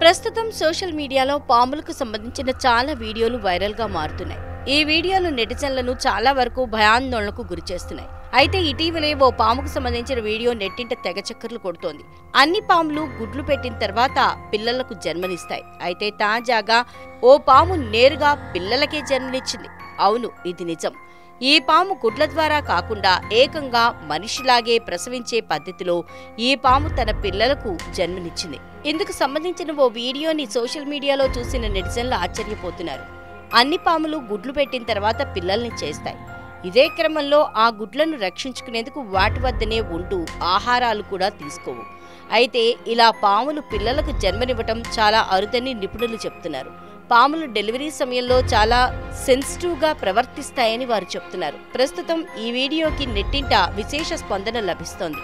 ప్రస్తుతం సోషల్ మీడియాలో పాములకు సంబంధించిన చాలా వీడియోలు వైరల్గా మారుతున్నాయి. ఈ వీడియోలు నెటిజన్లను చాలా వరకు భయాందోళనకు గురిచేస్తున్నాయి అయితే ఇటీవలే ఓ పాముకు సంబంధించిన వీడియో నెట్టింట తెగ చక్కర్లు కొడుతోంది. అన్ని పాములు గుడ్లు పెట్టిన తర్వాత పిల్లలకు జన్మనిస్తాయి. అయితే తాజాగా ఓ పాము నేరుగా పిల్లలకే జన్మనిచ్చింది. అవును ఇది నిజం. ఈ పాము గుడ్ల ద్వారా కాకుండా ఏకంగా మనిషిలాగే ప్రసవించే పద్ధతిలో ఈ పాము తన పిల్లలకు జన్మనిచ్చింది. ఇందుకు సంబంధించిన ఓ వీడియోని సోషల్ మీడియాలో చూసిన నెటిజన్లు ఆశ్చర్యపోతున్నారు. అన్ని పాములు గుడ్లు పెట్టిన తర్వాత పిల్లల్ని చేస్తాయి. ఇదే క్రమంలో ఆ గుడ్లను రక్షించుకునేందుకు వాటి వద్దనే ఉంటూ ఆహారాలు కూడా తీసుకోవు. అయితే ఇలా పాములు పిల్లలకు జన్మనివ్వటం చాలా అరుదని నిపుణులు చెప్తున్నారు. పాములు డెలివరీ సమయంలో చాలా సెన్సిటివ్గా ప్రవర్తిస్తాయని వారు చెప్తున్నారు. ప్రస్తుతం ఈ వీడియోకి నెట్టింట విశేష స్పందన లభిస్తోంది.